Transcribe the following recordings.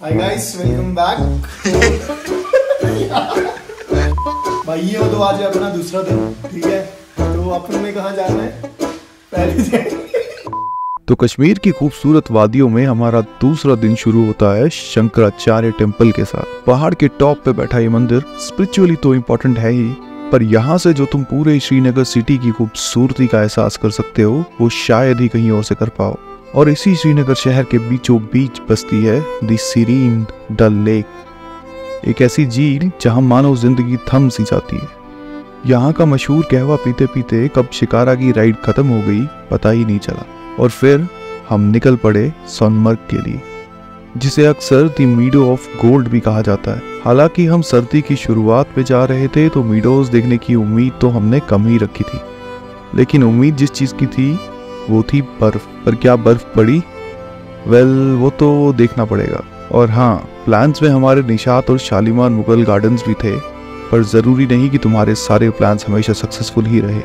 Hi guys welcome back भाई, ये हो तो आज अपना दूसरा दिन, ठीक है? तो अपन में कहाँ जाना है? पहले तो कश्मीर की खूबसूरत वादियों में हमारा दूसरा दिन शुरू होता है शंकराचार्य टेंपल के साथ। पहाड़ के टॉप पे बैठा ये मंदिर स्पिरिचुअली तो इम्पोर्टेंट है ही, पर यहाँ से जो तुम पूरे श्रीनगर सिटी की खूबसूरती का एहसास कर सकते हो, वो शायद ही कहीं और से कर पाओ। और इसी श्रीनगर शहर के बीचों बीच बसती है दी सीरीन डल लेक। एक ऐसी झील जहाँ मानव ज़िंदगी थम सी जाती है। यहाँ का मशहूर कहवा पीते पीते कब शिकारा की राइड खत्म हो गई पता ही नहीं चला। और फिर हम निकल पड़े सोनमर्ग के लिए, जिसे अक्सर द मीडो ऑफ़ गोल्ड भी कहा जाता है। हालाँकि हम सर्दी की शुरुआत पे जा रहे थे तो मीडोज देखने की उम्मीद तो हमने कम ही रखी थी। लेकिन उम्मीद जिस चीज़ की थी वो थी बर्फ़ पर क्या बर्फ़ पड़ी? वेल well, वो तो देखना पड़ेगा। और हाँ प्लान्स में हमारे निशात और शालीमार मुगल गार्डन्स भी थे पर ज़रूरी नहीं कि तुम्हारे सारे प्लान्स हमेशा सक्सेसफुल ही रहे।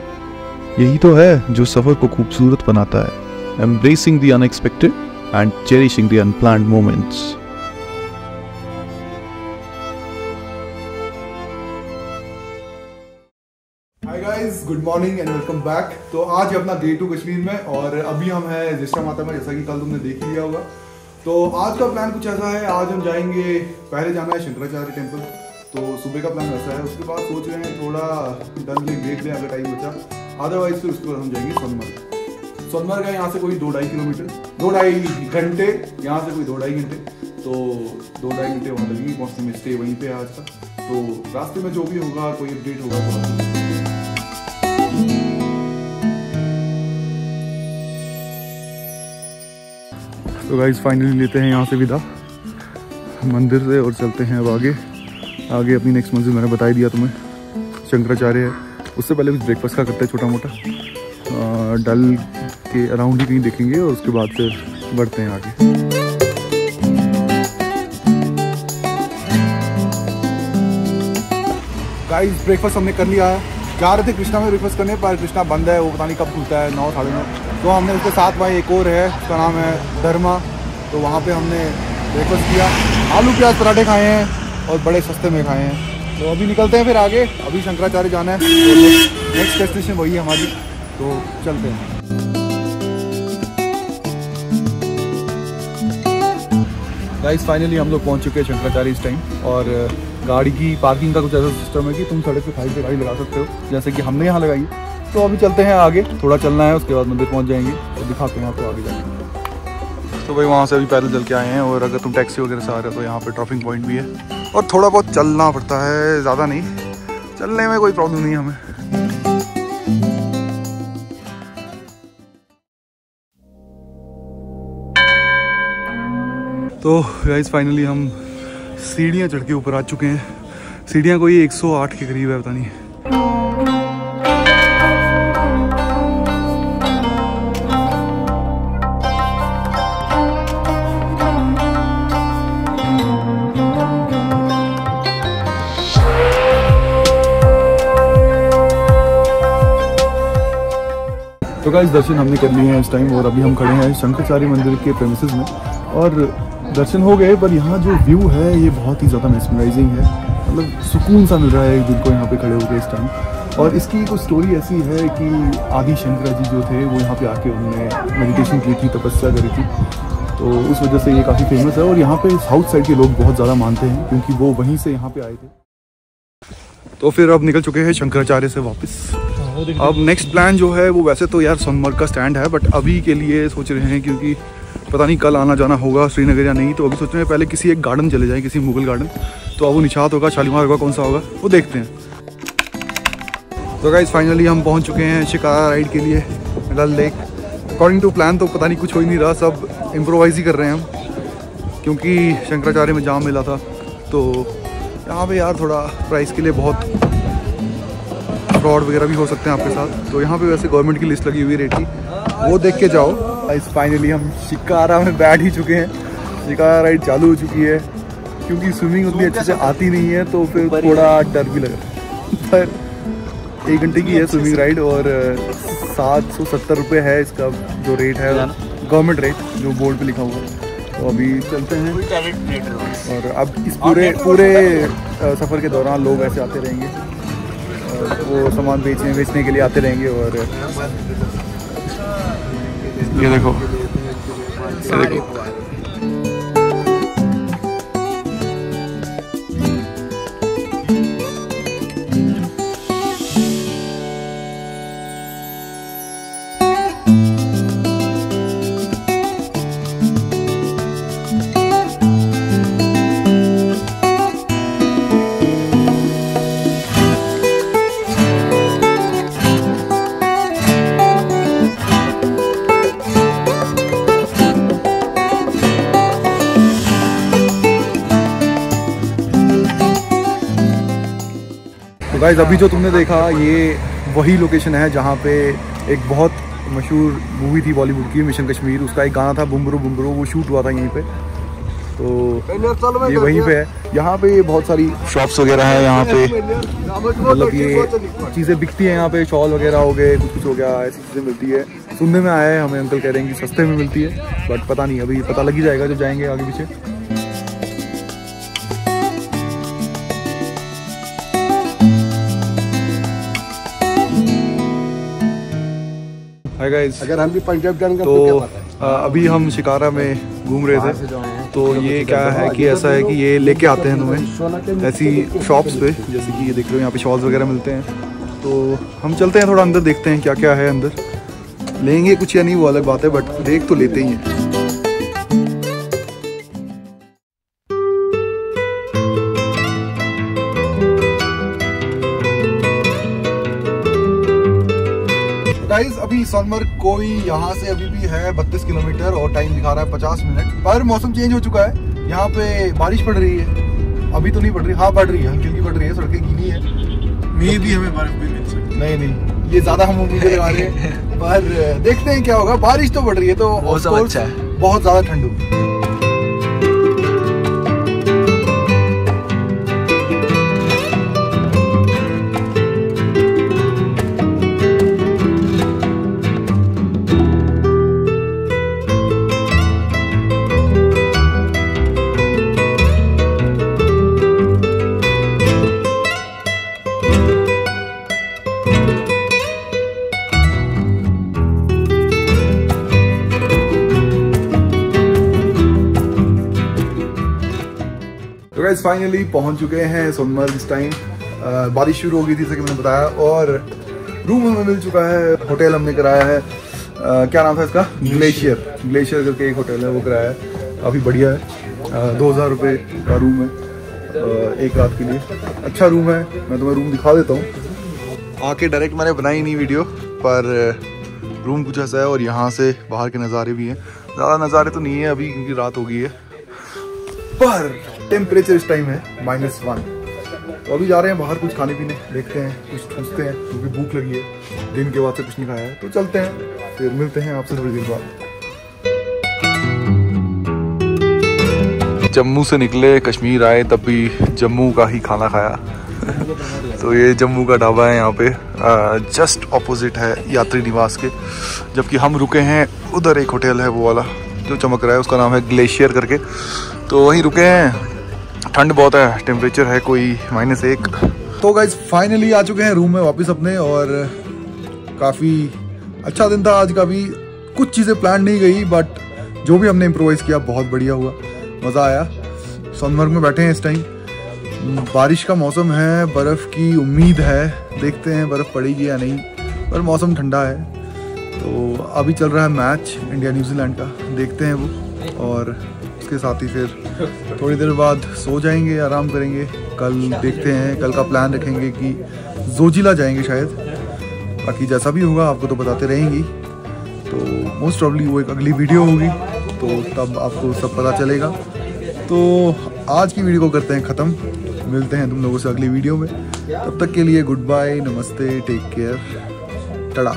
यही तो है जो सफ़र को खूबसूरत बनाता है। Embracing the unexpected and cherishing the unplanned moments. Good morning and welcome back तो आज अपना डे टू कश्मीर में और अभी हम हैं जिस्टा माता में, जैसा कि कल तुमने देख लिया होगा। तो आज का प्लान कुछ ऐसा है, आज हम जाएँगे, पहले जाना है शंकराचार्य टेंपल तो सुबह का प्लान वैसा है, उसके बाद सोच रहे हैं थोड़ा डल लेक देख लें, अगर टाइम बचा। अदरवाइज़ फिर उसके बाद हम जाएँगे सोनमर्ग। सोनमर्ग है, यहाँ से कोई दो ढाई किलोमीटर, दो ढाई घंटे, यहाँ से कोई दो ढाई घंटे। तो दो ढाई घंटे वहाँ लगेगी पहुँचने में स्टे वहीं पे है आज का। तो रास्ते में जो भी होगा, कोई अपडेट होगा तो तो गाइज़ फाइनली लेते हैं यहाँ से विदा। मंदिर से और चलते हैं अब आगे। आगे अपनी नेक्स्ट मंजिल मैंने बता ही दिया तुम्हें। शंकराचार्य है। उससे पहले कुछ ब्रेकफास्ट का करते हैं छोटा मोटा डल के अराउंड ही कहीं देखेंगे और उसके बाद फिर बढ़ते हैं आगे। गाइस ब्रेकफास्ट हमने कर लिया है। जा रहे थे कृष्णा में ब्रेकफास्ट करने, पर कृष्णा बंद है, वो पता नहीं कब खुलता है, नौ, साढ़े नौ। तो हमने उसके साथ वहाँ एक और है, उसका नाम है धर्मा। तो वहाँ पे हमने ब्रेकफास्ट किया। आलू प्याज पराठे खाए हैं और बड़े सस्ते में खाए हैं। तो अभी निकलते हैं फिर आगे। अभी शंकराचार्य जाना है। नेक्स्ट डेस्टिनेशन वही है हमारी। तो चलते हैं। गाइस फाइनली हम लोग पहुँच चुके हैं शंकराचार्य इस टाइम और, गाड़ी की पार्किंग का कुछ ऐसा सिस्टम है कि तुम सड़क पे खाई से गाड़ी लगा सकते हो। जैसे कि हमने यहाँ लगाई। तो अभी चलते हैं आगे। थोड़ा चलना है, उसके बाद मंदिर पहुँच जाएँगे। और दिखाते हैं आपको आगे जाएँगे तो भाई वहाँ से अभी पैदल चल के आए हैं, और अगर तुम टैक्सी वगैरह से आ रहे हो तो यहाँ पे ट्रॉफिंग पॉइंट भी है। और थोड़ा बहुत चलना पड़ता है, ज़्यादा नहीं। चलने में कोई प्रॉब्लम नहीं है हमें। तो गाइस फाइनली हम सीढ़ियाँ चढ़ के ऊपर आ चुके हैं। सीढ़ियाँ कोई 108 के करीब है, पता नहीं। तो गाइस दर्शन हमने कर लिए हैं इस टाइम और अभी हम खड़े हैं शंकराचार्य मंदिर के प्रेमिसेस में। और दर्शन हो गए, पर यहाँ जो व्यू है, ये बहुत ही ज़्यादा मेस्मराइजिंग है। मतलब सुकून सा मिल रहा है एक दिन को यहाँ पे खड़े होकर इस टाइम और इसकी कुछ स्टोरी ऐसी है कि आदि शंकरा जी जो थे, वो यहाँ पे आके उन्होंने मेडिटेशन की थी, तपस्या करी थी। तो उस वजह से ये काफ़ी फ़ेमस है। और यहाँ पे साउथ साइड के लोग बहुत ज़्यादा मानते हैं, क्योंकि वो वहीं से यहाँ पे आए थे। तो फिर अब निकल चुके हैं शंकराचार्य से वापस। अब नेक्स्ट प्लान जो है, वो वैसे तो यार सोनमर्ग का स्टैंड है बट अभी के लिए सोच रहे हैं क्योंकि पता नहीं कल आना जाना होगा श्रीनगर या नहीं तो अभी सोच रहे हैं पहले किसी एक गार्डन चले जाएँ, किसी मुगल गार्डन तो अब वो निशात होगा, शालीमार होगा, कौन सा होगा, वो देखते हैं। तो गाइज़ फाइनली हम पहुँच चुके हैं शिकारा राइड के लिए Dal lake according to plan तो पता नहीं कुछ हो ही नहीं रहा, सब इम्प्रोवाइज ही कर रहे हैं हम, क्योंकि शंकराचार्य में जाम मिला था। तो यहाँ पे यार थोड़ा प्राइस के लिए बहुत फ्रॉड वगैरह भी हो सकते हैं आपके साथ। तो यहाँ पे वैसे गवर्नमेंट की लिस्ट लगी हुई रेट की। वो देख के जाओ। इस फाइनली हम शिकारा में बैठ ही चुके हैं। शिकारा राइड चालू हो चुकी है। क्योंकि स्विमिंग उतनी अच्छे से आती नहीं है तो फिर थोड़ा डर भी लग रहा है। पर एक घंटे की है स्विमिंग राइड और सात सौ सत्तर रुपये है इसका जो रेट है। गवर्नमेंट रेट जो बोर्ड पे लिखा हुआ है। तो अभी चलते हैं। और अब इस पूरे पूरे सफ़र के दौरान लोग ऐसे आते रहेंगे। वो सामान बेचने बेचने के लिए आते रहेंगे और ये देखो। ये देखो। गाइज़ अभी जो तुमने देखा ये वही लोकेशन है जहाँ पे एक बहुत मशहूर मूवी थी बॉलीवुड की मिशन कश्मीर उसका एक गाना था बुमरो बुमरो वो शूट हुआ था यहीं पे। तो ये वहीं पे है। यहाँ पे बहुत सारी शॉप्स वगैरह है यहाँ पे। मतलब ये चीज़ें बिकती हैं यहाँ पे शॉल वगैरह हो गए कुछ कुछ हो गया ऐसी चीज़ें मिलती है। सुनने में आया है हमें अंकल कह रहे हैं कि सस्ते में मिलती है बट पता नहीं अभी पता लग ही जाएगा जो जाएँगे आगे पीछे। हाय गाइस अगर हम भी पंजाब जाएँगे तो, तो क्या आ, अभी हम शिकारा में घूम रहे थे। तो ये क्या है कि ऐसा है कि ये लेके आते हैं तुम्हें ऐसी शॉप्स पे जैसे कि ये देख रहे हो यहाँ पे शॉल्स वगैरह मिलते हैं। तो हम चलते हैं थोड़ा अंदर देखते हैं क्या क्या है अंदर। लेंगे कुछ या नहीं वो अलग बात है बट देख तो लेते ही हैं। अभी सोनमर्ग कोई यहाँ से अभी भी है बत्तीस किलोमीटर और टाइम दिखा रहा है पचास मिनट। पर मौसम चेंज हो चुका है। यहाँ पे बारिश पड़ रही है। अभी तो नहीं पड़ रही। हाँ पड़ रही है। हल्की हल्की पड़ रही है। सड़कें गीली है। मे भी हमें बर्फ़ भी मिल सकती नहीं नहीं। ये ज़्यादा हम उम्मीद लगा रहे हैं। पर देखते हैं क्या होगा। बारिश तो पड़ रही है तो अच्छा बहुत ज़्यादा ठंड होगी। गाइस फाइनली पहुँच चुके हैं सोनमर्ग इस टाइम बारिश शुरू हो गई थी जैसे कि मैंने बताया और रूम हमें मिल चुका है होटल हमने कराया है। आ, क्या नाम था इसका? ग्लेशियर ग्लेशियर करके एक होटल है वो कराया है। काफ़ी बढ़िया है। दो हज़ार रुपये का रूम है आ, एक रात के लिए। अच्छा रूम है मैं तुम्हें रूम दिखा देता हूँ। आके डायरेक्ट मैंने बनाई नहीं वीडियो पर रूम कुछ ऐसा है और यहाँ से बाहर के नज़ारे भी हैं। ज़्यादा नज़ारे तो नहीं है अभी क्योंकि रात हो गई है। पर टेम्परेचर इस टाइम है माइनस वन तो अभी जा रहे हैं बाहर, कुछ खाने पीने, देखते हैं, कुछ पूछते हैं, क्योंकि तो भूख लगी है। दिन के बाद से कुछ नहीं खाया है। तो चलते हैं, फिर मिलते हैं आपसे थोड़ी देर बाद। जम्मू से निकले, कश्मीर आए, तब भी जम्मू का ही खाना खाया। तो ये जम्मू का ढाबा है यहाँ पे। जस्ट ऑपोजिट है यात्री निवास के। जबकि हम रुके हैं, उधर एक होटल है वो वाला, जो चमक रहा है, उसका नाम है ग्लेशियर करके। तो वहीं रुके हैं। ठंड बहुत है टेम्परेचर है कोई माइनस एक। तो गाइज़ फाइनली आ चुके हैं रूम में वापस अपने और काफ़ी अच्छा दिन था। आज का भी कुछ चीज़ें प्लान नहीं गई बट जो भी हमने इम्प्रोवाइज़ किया, बहुत बढ़िया हुआ। मज़ा आया। सोनमर्ग में बैठे हैं इस टाइम बारिश का मौसम है, बर्फ़ की उम्मीद है। देखते हैं बर्फ़ पड़ेगी या नहीं, पर मौसम ठंडा है। तो अभी चल रहा है मैच इंडिया न्यूजीलैंड का। देखते हैं वो। और उसके साथ ही फिर थोड़ी देर बाद सो जाएँगे, आराम करेंगे। कल देखते हैं, कल का प्लान रखेंगे कि जोजिला जाएँगे शायद। बाकी जैसा भी होगा, आपको तो बताते रहेंगी। तो मोस्ट प्रॉब्ली वो एक अगली वीडियो होगी तो तब आपको सब पता चलेगा। तो आज की वीडियो को करते हैं ख़त्म। मिलते हैं तुम लोगों से अगली वीडियो में। तब तक के लिए गुड बाय नमस्ते टेक केयर टड़ा